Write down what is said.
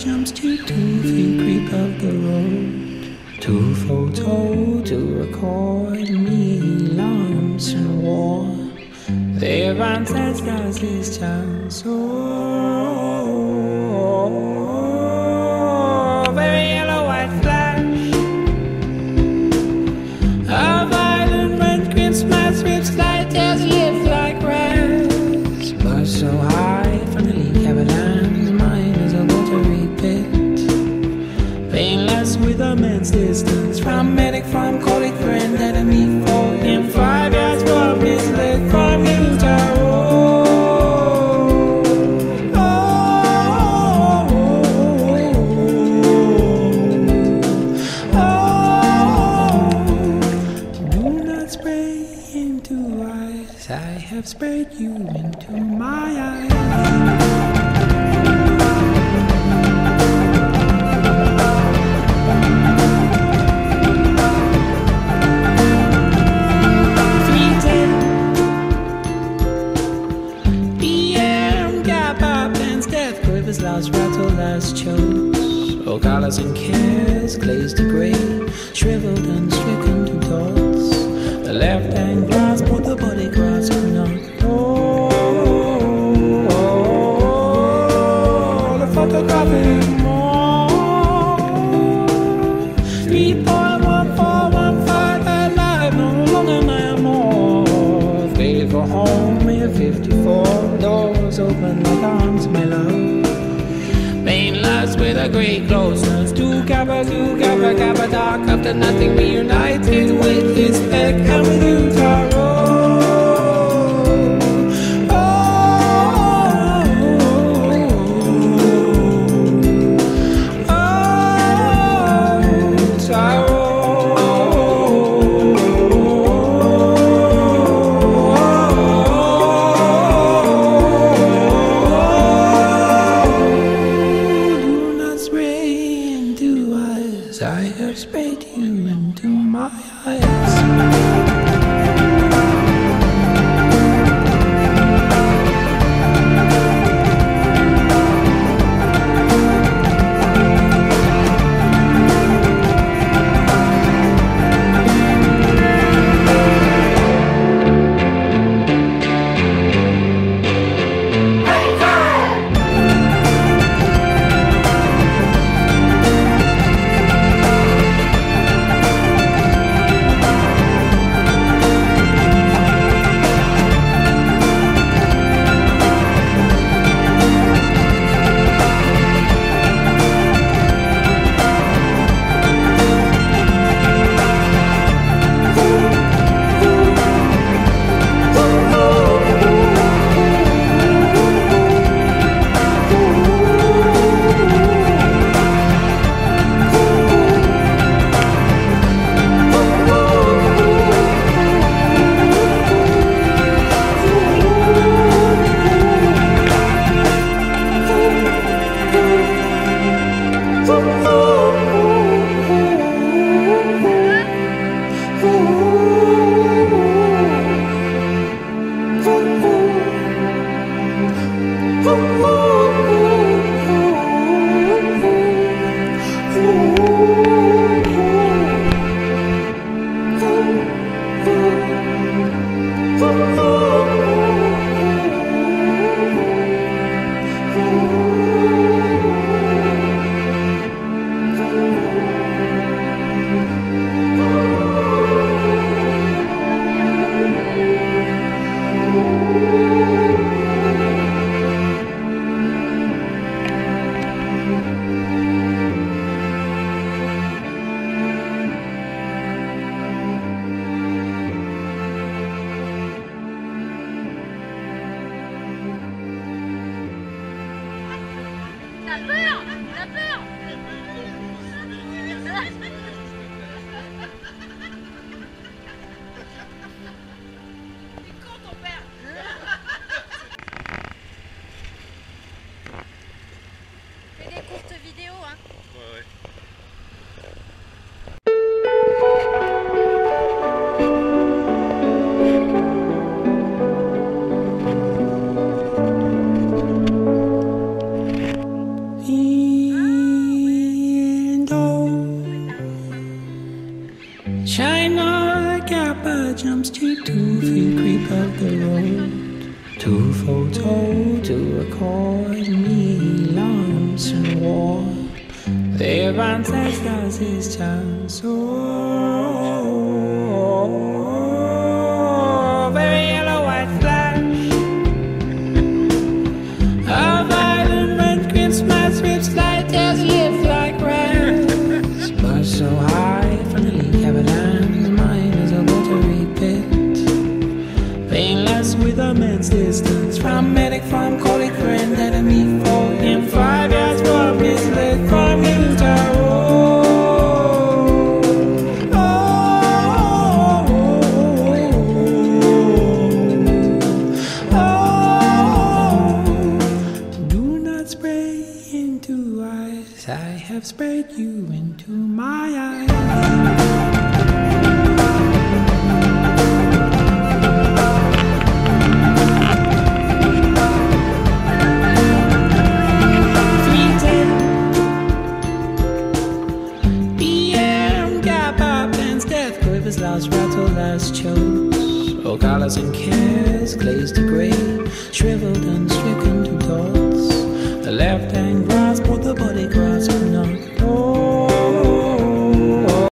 Jumps to two feet creep up the road. Two photo to record me lumps and war. Their as is child so very With immense distance from medic, from colleague, friend, enemy, foe. In five years from this lake, from Utah. Do not spray into eyes. I have sprayed you into my eyes. Last rattle last chokes. Oh, colors and cares glazed to gray, shriveled and stricken to dots. The left hand glass put the body grasp not. Oh, the photographic more. Three point one four one five at life, no longer my more. For home fifty four doors open like arms, great closeness. Two kappa, two kappa, kappa, dark after nothing reunited with have sprayed you into my eyes. la peur La peur. China Kappa jumps Street, two feet creep up the road. Two photo to record me, lumps and war. Their ancestors is chance. Oh, oh, oh, have sprayed you into my eyes. Last rattle last chokes. Oh, colors and cares glazed to gray, shriveled and stricken to dots. The left and right.